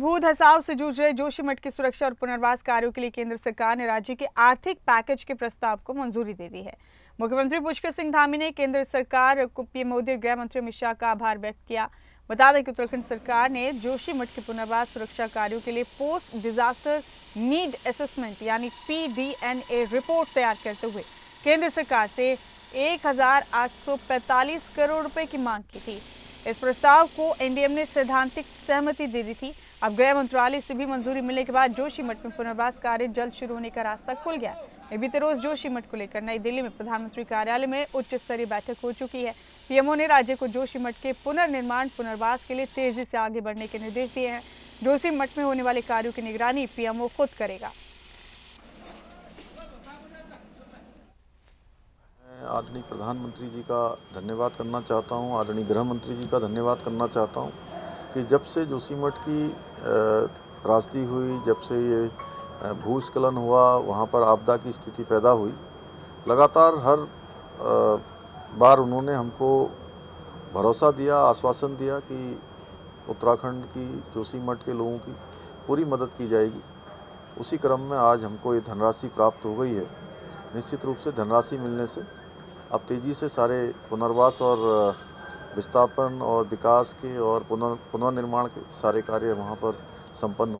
भू धसाव से जूझ रहे जोशीमठ की सुरक्षा और पुनर्वास कार्यों के लिए केंद्र सरकार ने राज्य के आर्थिक पैकेज के प्रस्ताव को मंजूरी दे दी है। मुख्यमंत्री पुष्कर सिंह धामी ने केंद्र सरकार को पीएम मोदी और गृह मंत्री अमित शाह का आभार व्यक्त किया। बता दें कि उत्तराखंड सरकार ने जोशीमठ के पुनर्वास सुरक्षा कार्यों के लिए पोस्ट डिजास्टर नीड असेसमेंट यानी पीडीएनए रिपोर्ट तैयार करते हुए केंद्र सरकार से एक करोड़ रुपए की मांग की थी। इस प्रस्ताव को एनडीएम ने सैद्धांतिक सहमति दे दी थी। अब गृह मंत्रालय से भी मंजूरी मिलने के बाद जोशीमठ में पुनर्वास कार्य जल्द शुरू होने का रास्ता खुल गया। है बीते रोज जोशीमठ को लेकर नई दिल्ली में प्रधानमंत्री कार्यालय में उच्च स्तरीय बैठक हो चुकी है। पीएमओ ने राज्य को जोशीमठ के पुनर्निर्माण, पुनर्वास के लिए तेज़ी से आगे बढ़ने के निर्देश दिए हैं। जोशीमठ में होने वाले कार्यों की निगरानी पीएमओ खुद करेगा। आदरणीय प्रधानमंत्री जी का धन्यवाद करना चाहता हूँ, आदरणीय गृह मंत्री जी का धन्यवाद करना चाहता हूँ। कि जब से जोशीमठ की त्रासदी हुई, जब से ये भूस्खलन हुआ, वहाँ पर आपदा की स्थिति पैदा हुई, लगातार हर बार उन्होंने हमको भरोसा दिया, आश्वासन दिया कि उत्तराखंड की जोशीमठ के लोगों की पूरी मदद की जाएगी। उसी क्रम में आज हमको ये धनराशि प्राप्त हो गई है। निश्चित रूप से धनराशि मिलने से अब तेज़ी से सारे पुनर्वास और विस्थापन और विकास के और पुनर्निर्माण के सारे कार्य वहाँ पर संपन्न